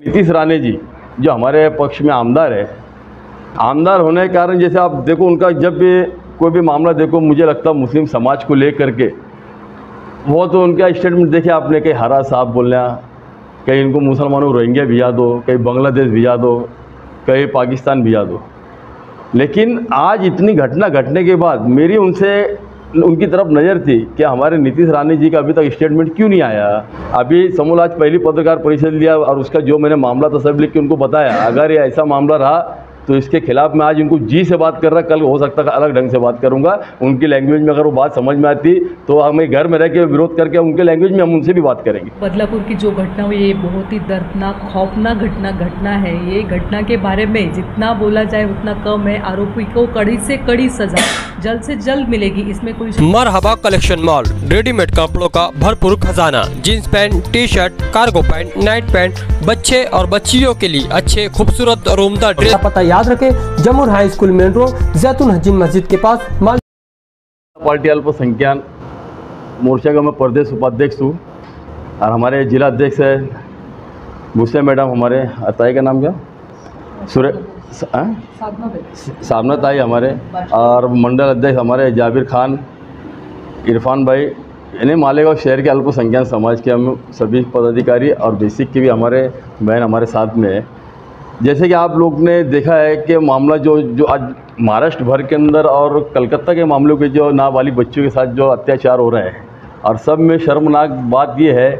नीतीश राणे जी, जो हमारे पक्ष में आमदार है। आमदार होने के कारण जैसे आप देखो उनका जब भी कोई भी मामला देखो, मुझे लगता है मुस्लिम समाज को लेकर के, वो तो उनका स्टेटमेंट देखे आपने, कहीं हरा साहब बोलना कहीं इनको मुसलमानों रोहिंग्या भिजा दो, कहीं बांग्लादेश भिजा दो, कहीं पाकिस्तान भिजा दो। लेकिन आज इतनी घटना घटने के बाद मेरी उनसे उनकी तरफ़ नज़र थी कि हमारे नीतीश रानी जी का अभी तक स्टेटमेंट क्यों नहीं आया? अभी समूल आज पहली पत्रकार परिषद लिया और उसका जो मैंने मामला तस्वीर लिख के उनको बताया, अगर ये ऐसा मामला रहा तो इसके खिलाफ मैं आज इनको जी से बात कर रहा कल हो सकता है अलग ढंग से बात करूँगा। उनकी लैंग्वेज में अगर वो बात समझ में आती तो हमें घर में रह के विरोध करके उनके लैंग्वेज में हम उनसे भी बात करेंगे। बदलापुर की जो घटना हुई ये बहुत ही दर्दनाक खौफनाक घटना घटना है। ये घटना के बारे में जितना बोला जाए उतना कम है। आरोपी को कड़ी से कड़ी सजा जल्द से जल्द मिलेगी। इसमें कोई मरहबा कलेक्शन मॉल रेडीमेड कपड़ों का भरपूर खजाना jeans pant T shirt cargo pant night pant बच्चे और बच्चियों के लिए अच्छे खूबसूरत और उम्दा ड्रेस। पता याद रखें जमुर हाई स्कूल मेन रोड जैतून हजीन मस्जिद के पास पार्टी अल्पसंख्यान मोर्चा का मैं प्रदेश उपाध्यक्ष हूँ और हमारे जिला अध्यक्ष है भूसे मैडम हमारे अताई का नाम क्या सुरे? सामना ताई हमारे और मंडल अध्यक्ष हमारे जाबिर खान, इरफान भाई यानी मालेगांव शहर के अल्पसंख्यक समाज के हम सभी पदाधिकारी और बेसिक के भी हमारे बहन हमारे साथ में है जैसे कि आप लोग ने देखा है कि मामला जो जो आज महाराष्ट्र भर के अंदर और कलकत्ता के मामलों के जो नाबालिग बच्चों के साथ जो अत्याचार हो रहे हैं, और सब में शर्मनाक बात ये है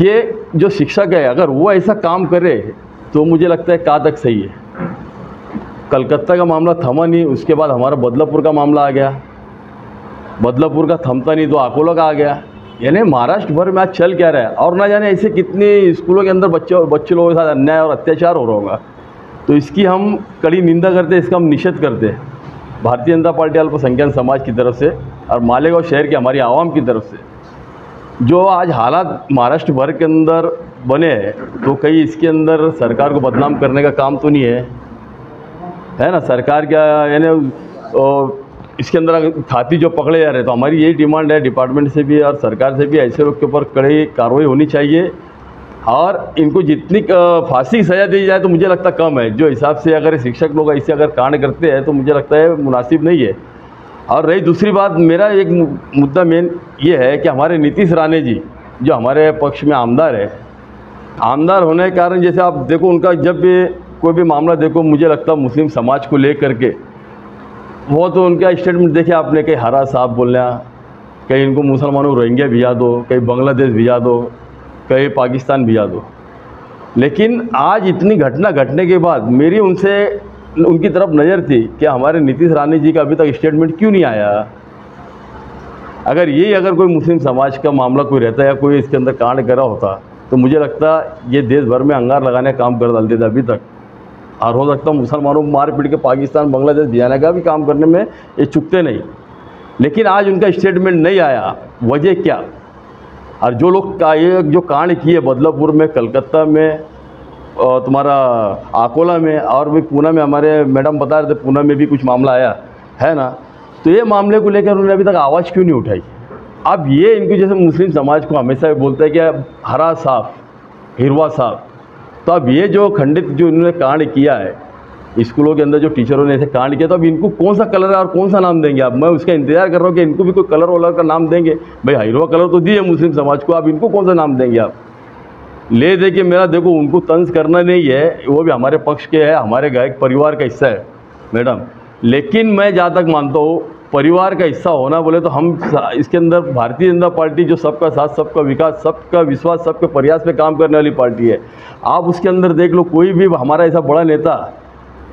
कि जो शिक्षक है, अगर वो ऐसा काम करे तो मुझे लगता है कहाँ तक सही है। कलकत्ता का मामला थमा नहीं, उसके बाद हमारा बदलापुर का मामला आ गया। बदलापुर का थमता नहीं तो अकोला का आ गया। यानी महाराष्ट्र भर में आज चल क्या रहा है? और ना जाने ऐसे कितने स्कूलों के अंदर बच्चों, बच्चे लोगों के साथ अन्याय और अत्याचार हो रहा होगा। तो इसकी हम कड़ी निंदा करते हैं, इसका हम निषेध करते हैं। भारतीय जनता पार्टी अल्पसंख्यक समाज की तरफ़ से और मालेगांव शहर की हमारी आवाम की तरफ़ से। जो आज हालात महाराष्ट्र भर के अंदर बने हैं तो कहीं इसके अंदर सरकार को बदनाम करने का काम तो नहीं है। है ना? सरकार क्या, यानी इसके अंदर खाती जो पकड़े जा रहे हैं तो हमारी यही डिमांड है, डिपार्टमेंट से भी और सरकार से भी, ऐसे लोग के ऊपर कड़ी कार्रवाई होनी चाहिए। और इनको जितनी फांसी की सज़ा दी जाए तो मुझे लगता कम है। जो हिसाब से अगर शिक्षक लोग ऐसे अगर कांड करते हैं तो मुझे लगता है मुनासिब नहीं है। और रही दूसरी बात, मेरा एक मुद्दा मेन ये है कि हमारे नीतीश राणे जी, जो हमारे पक्ष में आमदार है, आमदार होने के कारण जैसे आप देखो उनका जब भी कोई भी मामला देखो, मुझे लगता है मुस्लिम समाज को लेकर के वो तो उनका स्टेटमेंट देखे आपने कहीं हरा साहब बोलना कहीं इनको मुसलमानों को रोहिंग्या भिजा दो, कहीं बांग्लादेश भिजा दो, कहीं पाकिस्तान भिजा दो। लेकिन आज इतनी घटना घटने के बाद मेरी उनसे उनकी तरफ़ नज़र थी कि हमारे नीतीश रानी जी का अभी तक स्टेटमेंट क्यों नहीं आया? अगर यही अगर कोई मुस्लिम समाज का मामला कोई रहता या कोई इसके अंदर कांड करा होता तो मुझे लगता ये देश भर में अंगार लगाने का काम कर डालते थे अभी तक। और हो सकता है, मुसलमानों को मार पीट के पाकिस्तान, बांग्लादेश भिजाने का भी काम करने में ये चुकते नहीं। लेकिन आज उनका स्टेटमेंट नहीं आया, वजह क्या? और जो लोग का ये जो कांड किए, बदलापुर में, कलकत्ता में तुम्हारा अकोला में, और भी पूना में, हमारे मैडम बता रहे थे पूना में भी कुछ मामला आया, है ना? तो ये मामले को लेकर उन्होंने अभी तक आवाज़ क्यों नहीं उठाई? अब ये इनकी जैसे मुस्लिम समाज को हमेशा बोलता है कि हरा साफ़, हिरवा साफ़ तो अब ये जो खंडित जो इन्होंने कांड किया है, स्कूलों के अंदर जो टीचरों ने ऐसे कांड किया तो अब इनको कौन सा कलर है और कौन सा नाम देंगे अब मैं उसका इंतज़ार कर रहा हूँ कि इनको भी कोई कलर वलर का नाम देंगे। भाई हिरवा कलर तो दिए मुस्लिम समाज को, आप इनको कौन सा नाम देंगे आप? ले दे के मेरा देखो, उनको तंज करना नहीं है, वो भी हमारे पक्ष के है, हमारे गायक परिवार का हिस्सा है, मैडम। लेकिन मैं जहाँ तक मानता हूँ परिवार का हिस्सा होना बोले तो हम इसके अंदर भारतीय जनता पार्टी जो सबका साथ, सबका विकास, सबका विश्वास, सबके प्रयास पे काम करने वाली पार्टी है। आप उसके अंदर देख लो, कोई भी हमारा ऐसा बड़ा नेता,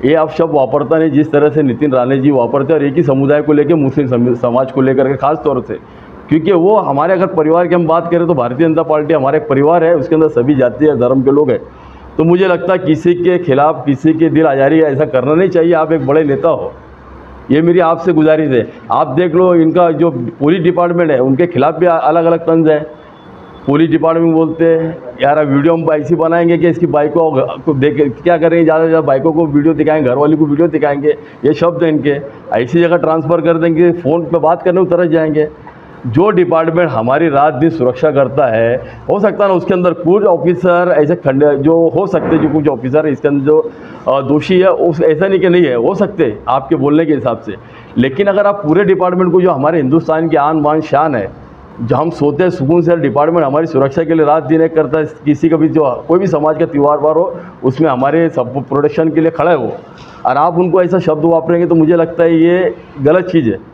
ये आप शब्द वापरता नहीं, जिस तरह से नितिन राणे जी वापरते और एक ही समुदाय को लेकर मुस्लिम समाज को लेकर के खास तौर से। क्योंकि वो हमारे अगर परिवार की हम बात करें तो भारतीय जनता पार्टी हमारा एक परिवार है, उसके अंदर सभी जाति या धर्म के लोग हैं। तो मुझे लगता है किसी के खिलाफ, किसी के दिल आजारी ऐसा करना नहीं चाहिए, आप एक बड़े नेता हो। ये मेरी आपसे गुजारिश है। आप देख लो, इनका जो पुलिस डिपार्टमेंट है, उनके खिलाफ भी अलग अलग तंज है। पुलिस डिपार्टमेंट बोलते हैं, यार वीडियो हम ऐसी बनाएँगे कि इसकी बाइक को देख, क्या करेंगे? ज़्यादा से ज़्यादा बाइकों को वीडियो दिखाएँगे घर वाली को वीडियो दिखाएँगे। ये शब्द हैं इनके। ऐसी जगह ट्रांसफ़र कर देंगे, फ़ोन पर बात करने उतर जाएँगे। जो डिपार्टमेंट हमारी रात दिन सुरक्षा करता है, हो सकता ना उसके अंदर कुछ ऑफिसर ऐसे खंड, जो हो सकते जो कुछ ऑफिसर इसके अंदर जो दोषी है, उस, ऐसा नहीं कि नहीं है, हो सकते आपके बोलने के हिसाब से। लेकिन अगर आप पूरे डिपार्टमेंट को, जो हमारे हिंदुस्तान की आन बान शान है, जो हम सोते हैं सुकून से डिपार्टमेंट हमारी सुरक्षा के लिए रात दिन एक करता है, किसी का भी जो, कोई भी समाज का त्यौहार वार हो, उसमें हमारे सब प्रोटेक्शन के लिए खड़ा है वो। और आप उनको ऐसा शब्द वापरेंगे तो मुझे लगता है ये गलत चीज़ है।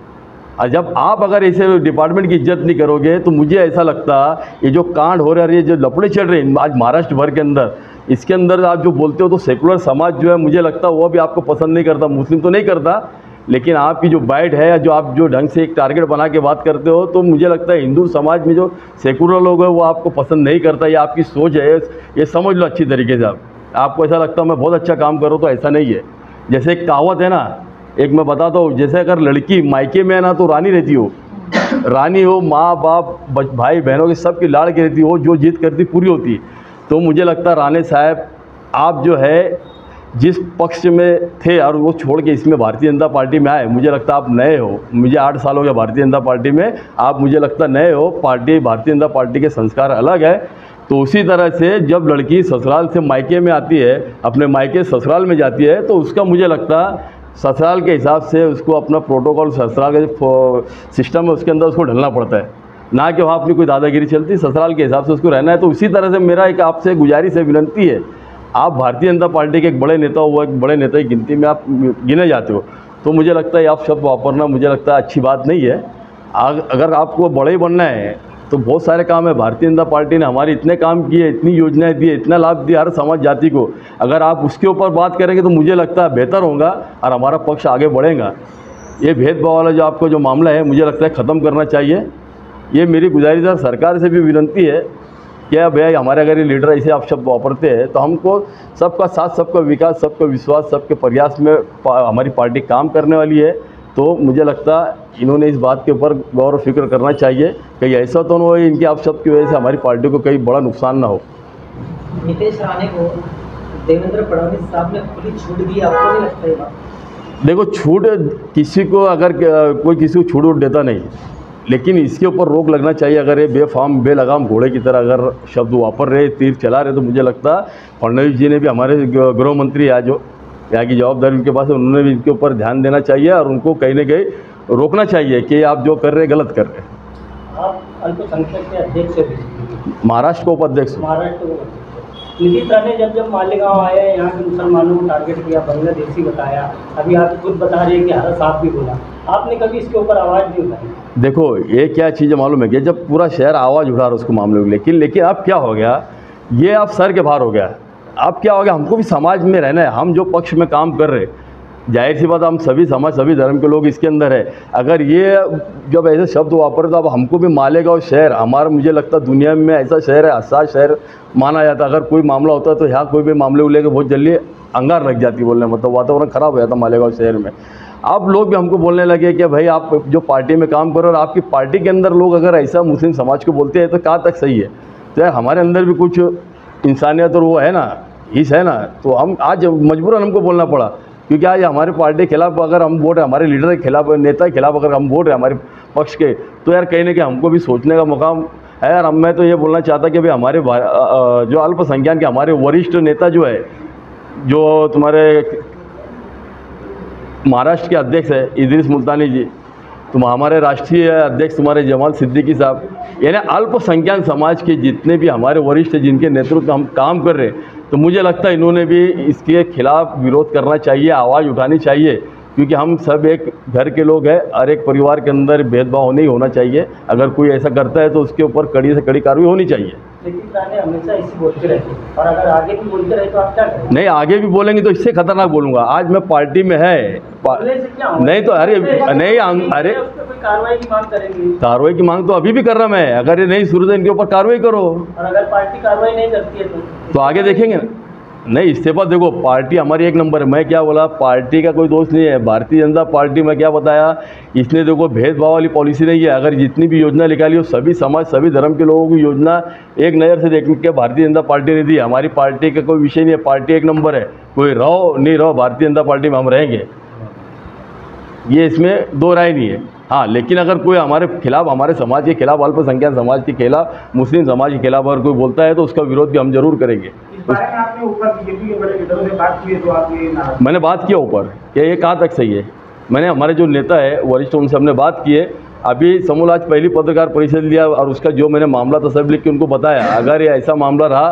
और जब आप अगर ऐसे डिपार्टमेंट की इज़्ज़त नहीं करोगे तो मुझे ऐसा लगता, ये जो कांड हो रहे हैं जो लपड़े चढ़ रहे हैं, आज महाराष्ट्र भर के अंदर, इसके अंदर आप जो बोलते हो तो सेकुलर समाज जो है, मुझे लगता है वो भी आपको पसंद नहीं करता, मुस्लिम तो नहीं करता, लेकिन आपकी जो बाइट है जो आप जो ढंग से एक टारगेट बना के बात करते हो तो मुझे लगता है हिंदू समाज में जो सेकुलर लोग हैं, वो आपको पसंद नहीं करता, ये आपकी सोच है, ये समझ लो अच्छी तरीके से आप। आपको ऐसा लगता है, मैं बहुत अच्छा काम करूँ तो ऐसा नहीं है। जैसे एक कहावत है ना एक मैं बताता हूँ जैसे अगर लड़की मायके में है ना तो रानी रहती हो। रानी हो, माँ, बाप भाई, बहनों के सब की लाड़ की रहती हो, जो जीत करती पूरी होती। तो मुझे लगता है साहब, आप जो है, जिस पक्ष में थे और वो छोड़ के इसमें भारतीय जनता पार्टी में आए, मुझे लगता आप नए हो। मुझे आठ साल हो गया भारतीय जनता पार्टी में, आप मुझे लगता नए हो। पार्टी, भारतीय जनता पार्टी के संस्कार अलग है। तो उसी तरह से जब लड़की ससुराल से मायके में आती है, अपने मायके ससुराल में जाती है तो उसका मुझे लगता ससुराल के हिसाब से उसको अपना प्रोटोकॉल ससुराल का जो सिस्टम है, उसके अंदर उसको ढलना पड़ता है। ना कि वहाँ अपनी कोई दादागिरी चलती ससुराल के हिसाब से उसको रहना है। तो उसी तरह से मेरा एक आपसे गुजारिश है, विनंती है, आप भारतीय जनता पार्टी के एक बड़े नेता हुआ, एक बड़े नेता की गिनती में आप गिने जाते हो। तो मुझे लगता है, आप शब्द वापरना, मुझे लगता है अच्छी बात नहीं है। अगर आपको बड़े बनना है तो बहुत सारे काम है। भारतीय जनता पार्टी ने हमारे इतने काम किए, इतनी योजनाएँ दी, इतना लाभ दिया हर समाज, जाति को। अगर आप उसके ऊपर बात करेंगे तो मुझे लगता है बेहतर होगा और हमारा पक्ष आगे बढ़ेगा। ये भेदभाव वाला जो आपको जो मामला है, मुझे लगता है ख़त्म करना चाहिए। ये मेरी गुजारिश है, सरकार से भी विनंती है क्या भैया हमारे अगर ये लीडर ऐसे आप शब्द वापरते हैं तो हमको सबका साथ, सबका विकास, सबका विश्वास, सबके प्रयास में हमारी पार्टी काम करने वाली है। तो मुझे लगता है इन्होंने इस बात के ऊपर गौर और फ़िक्र करना चाहिए कहीं ऐसा तो ना हो इनके आप शब्द की वजह से हमारी पार्टी को कहीं बड़ा नुकसान ना हो। नीतीश राणे को देवेंद्र फडणवीस साहब ने खुली छूट दी आपको नहीं लगता ये बात? देखो छूट किसी को अगर कोई किसी को छूट वूट देता नहीं लेकिन इसके ऊपर रोक लगना चाहिए। अगर ये बेफाम बेलगाम घोड़े की तरह अगर शब्द वापर रहे तीर चला रहे तो मुझे लगता फडणवीस जी ने भी हमारे गृह मंत्री आज यहाँ की जवाबदारी उनके पास है उन्होंने भी इनके ऊपर ध्यान देना चाहिए और उनको कहीं ना कहीं रोकना चाहिए कि आप जो कर रहे हैं गलत कर रहे हैं। आप अल्पसंख्यक के अध्यक्ष महाराष्ट्र को उपाध्यक्ष हूँ। महाराष्ट्र के नीतीश राणे जब जब मालेगांव आए यहाँ के मुसलमानों को टारगेट किया बांग्लादेशी बताया अभी आप खुद बता रहे हैं कि हर साहब भी बोला। आपने कभी इसके ऊपर आवाज़ नहीं उठाई? देखो ये क्या चीज़ है मालूम है कि जब पूरा शहर आवाज़ उठा रहा है उसको मामले में लेकिन लेकिन अब क्या हो गया? ये अब सर के बाहर हो गया। अब क्या हो गया हमको भी समाज में रहना है। हम जो पक्ष में काम कर रहे ज़ाहिर सी बात हम सभी समाज, सभी धर्म के लोग इसके अंदर है। अगर ये जब ऐसे शब्द वापर तो अब हमको भी मालेगांव शहर, हमारा मुझे लगता दुनिया में ऐसा शहर है हसास शहर माना जाता अगर कोई मामला होता तो यहाँ कोई भी मामले को लेकर बहुत जल्दी अंगार लग जाती बोलने मतलब वातावरण ख़राब हो जाता मालेगांव शहर में। अब लोग भी हमको बोलने लगे कि भाई आप जो पार्टी में काम करो और आपकी पार्टी के अंदर लोग अगर ऐसा मुस्लिम समाज को बोलते हैं तो कहाँ तक सही है? तो यार हमारे अंदर भी कुछ इंसानियत और वो है ना। हिस है ना तो हम आज मजबूरन हमको बोलना पड़ा, क्योंकि आज हमारे पार्टी के खिलाफ अगर हम वोट, हमारे लीडर के खिलाफ, नेता के खिलाफ अगर हम वोट है हमारे पक्ष के तो यार कहीं ना कहीं हमको भी सोचने का मुकाम है यार। मैं तो ये बोलना चाहता कि भाई हमारे जो अल्पसंख्यक के हमारे वरिष्ठ नेता जो है, जो तुम्हारे महाराष्ट्र के अध्यक्ष है, इदरीस मुल्तानी जी, तुम हमारे राष्ट्रीय अध्यक्ष तुम्हारे जमाल सिद्दीकी साहब, यानी अल्पसंख्यक समाज के जितने भी हमारे वरिष्ठ जिनके नेतृत्व हम काम कर रहे हैं तो मुझे लगता है इन्होंने भी इसके खिलाफ विरोध करना चाहिए, आवाज़ उठानी चाहिए, क्योंकि हम सब एक घर के लोग हैं, हर एक परिवार के अंदर भेदभाव नहीं होना चाहिए। अगर कोई ऐसा करता है तो उसके ऊपर कड़ी से कड़ी कार्रवाई होनी चाहिए। नीतीश राणे हमेशा इसी बोलते रहते और अगर आगे भी बोलते रहे तो आप क्या करेंगे? नहीं आगे भी बोलेंगे तो इससे खतरनाक बोलूँगा। आज मैं पार्टी में है। पा-? नहीं तो अरे नहीं अरे उस पर कोई कार्रवाई की मांग करेंगे। कार्रवाई की मांग तो अभी भी कर रहा मैं। अगर ये नहीं शुरू तो इनके ऊपर कार्रवाई करो। और अगर पार्टी कार्रवाई नहीं करती है तो? तो आगे देखेंगे ना। नहीं इस्तीफा देखो, पार्टी हमारी एक नंबर है। मैं क्या बोला, पार्टी का कोई दोस्त नहीं है। भारतीय जनता पार्टी में क्या बताया, इसने देखो, भेदभाव वाली पॉलिसी नहीं है। अगर जितनी भी योजना निकाली हो, सभी समाज, सभी धर्म के लोगों की योजना एक नज़र से देखने के भारतीय जनता पार्टी ने दी। हमारी पार्टी का कोई विषय नहीं है। पार्टी एक नंबर है। कोई रहो, नहीं रहो, भारतीय जनता पार्टी में हम रहेंगे। ये इसमें दो राय नहीं है। हाँ लेकिन अगर कोई हमारे खिलाफ हमारे समाज के खिलाफ अल्पसंख्यक समाज के खिलाफ मुस्लिम समाज के खिलाफ अगर कोई बोलता है तो उसका विरोध भी हम ज़रूर करेंगे। इस बारे में आपने ऊपर बीजेपी के बड़े बात की तो मैंने बात किया ऊपर कि ये कहाँ तक सही है? मैंने हमारे जो नेता है वरिष्ठ उनसे हमने बात की है। अभी समूल आज पहली पत्रकार परिषद लिया और उसका जो मैंने मामला सब लिख के उनको बताया। अगर ये ऐसा मामला रहा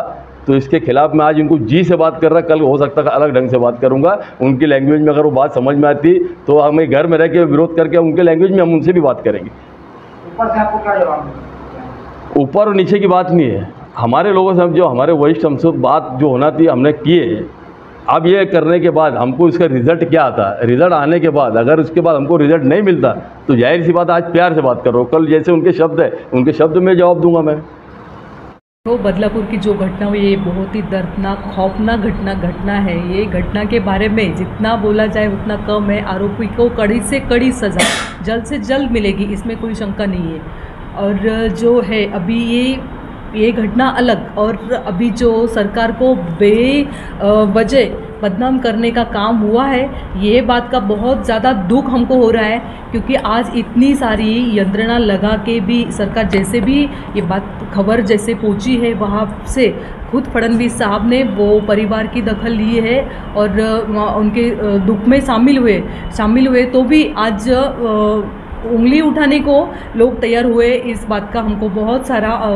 तो इसके खिलाफ मैं आज इनको जी से बात कर रहा कल हो सकता है अलग ढंग से बात करूँगा। उनकी लैंग्वेज में अगर वो बात समझ में आती तो हमें घर में रह के विरोध करके उनके लैंग्वेज में हम उनसे भी बात करेंगे। ऊपर से आपको क्या जवाब ऊपर और नीचे की बात नहीं है। हमारे लोगों से हम जो हमारे वरिष्ठ हमसे बात जो होना थी हमने किए अब ये करने के बाद हमको इसका रिज़ल्ट क्या आता? है रिज़ल्ट आने के बाद अगर उसके बाद हमको रिज़ल्ट नहीं मिलता तो ज़ाहिर सी बात आज प्यार से बात करो कल जैसे उनके शब्द है उनके शब्द में जवाब दूँगा मैं। तो बदलापुर की जो घटना हुई, ये बहुत ही दर्दनाक, खौफनाक घटना घटना है। ये घटना के बारे में जितना बोला जाए, उतना कम है। आरोपी को कड़ी से कड़ी सज़ा, जल्द से जल्द मिलेगी, इसमें कोई शंका नहीं है। और जो है, अभी ये ये घटना अलग और अभी जो सरकार को बे वजह बदनाम करने का काम हुआ है, ये बात का बहुत ज़्यादा दुख हमको हो रहा है, क्योंकि आज इतनी सारी यंत्रणा लगा के भी सरकार जैसे भी ये बात खबर जैसे पहुँची है, वहाँ से खुद फडणवीस साहब ने वो परिवार की दखल ली है और उनके दुख में शामिल हुए शामिल हुए तो भी आज उंगली उठाने को लोग तैयार हुए इस बात का हमको बहुत सारा अ,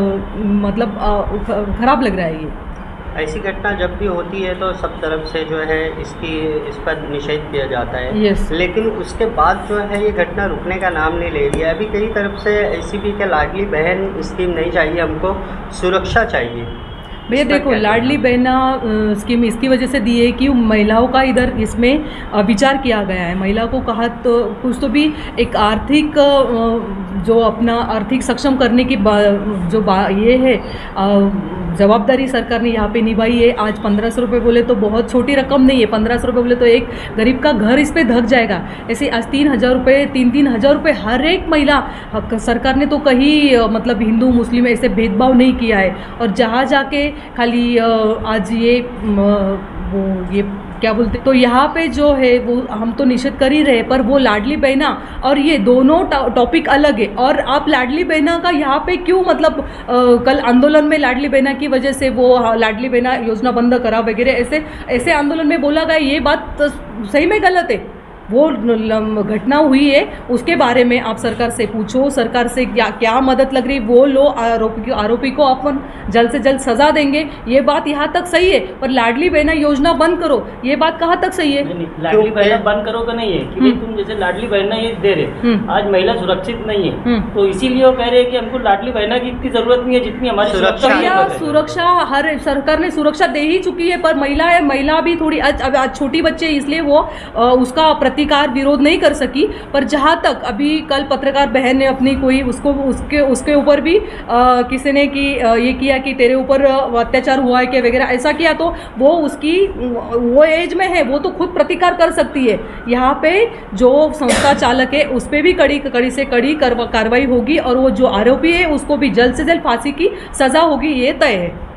मतलब खराब लग रहा है ये। ऐसी घटना जब भी होती है तो सब तरफ़ से जो है इसकी इस पर निषेध किया जाता है। Yes. लेकिन उसके बाद जो है ये घटना रुकने का नाम नहीं ले रही है अभी कई तरफ़ से भी के लाडली बहन स्कीम नहीं चाहिए हमको सुरक्षा चाहिए। भैया देखो लाडली? बहना स्कीम इसकी वजह से दी है कि महिलाओं का इधर इसमें विचार किया गया है महिला को कहा तो कुछ तो भी एक आर्थिक जो अपना आर्थिक सक्षम करने की बा- जो बा ये है अ, जवाबदारी सरकार ने यहाँ पे निभाई है। आज पंद्रह सौ रुपये बोले तो बहुत छोटी रकम नहीं है। पंद्रह सौ रुपये बोले तो एक गरीब का घर इस पर धक जाएगा। ऐसे आज तीन हज़ार रुपये तीन तीन हज़ार रुपये हर एक महिला सरकार ने तो कहीं मतलब हिंदू, मुस्लिम ऐसे भेदभाव नहीं किया है। और जहाँ जाके खाली आज ये वो, ये क्या बोलते तो यहाँ पे जो है वो हम तो निषेध कर ही रहे पर वो लाडली बहना और ये दोनों टॉपिक अलग है। और आप लाडली बहना का यहाँ पे क्यों मतलब आ, कल आंदोलन में लाडली बहना की वजह से वो हाँ, लाडली बहना योजना बंद करा वगैरह ऐसे ऐसे आंदोलन में बोला गया ये बात तो सही में गलत है? वो घटना हुई है उसके बारे में आप सरकार से पूछो सरकार से क्या क्या मदद लग रही वो लो आरोपी आरोपी को अपन जल्द से जल्द सजा देंगे। ये बात यहाँ तक सही है पर लाडली बहना योजना बंद करो। ये बात कहाँ तक सही है? नहीं, नहीं, लाडली बहना बंद करो का नहीं है? कि हम्म। तुम जैसे लाडली बहना ये दे रहे हम्म। आज महिला सुरक्षित नहीं है। हम्म। तो इसीलिए वो कह रहे हैं कि हमको लाडली बहना की इतनी ज़रूरत नहीं है जितनी हमारी सुरक्षा सुरक्षा हर सरकार ने सुरक्षा दे ही चुकी है पर महिला है महिला भी थोड़ी आज छोटी बच्चे है, इसलिए वो उसका उसका प्रतिकार विरोध नहीं कर सकी, पर जहाँ तक अभी कल पत्रकार बहन ने अपनी कोई उसको, उसके उसके ऊपर भी किसी ने कि ये किया कि तेरे ऊपर अत्याचार हुआ है कि वगैरह, ऐसा किया तो वो उसकी, वो एज में है, वो तो खुद प्रतिकार कर सकती है। यहाँ पे जो संस्था चालक है, उस पर भी कड़ी कड़ी से कड़ी कार्रवाई होगी और वो जो आरोपी है, उसको भी जल्द से जल्द फांसी की सज़ा होगी, ये तय है।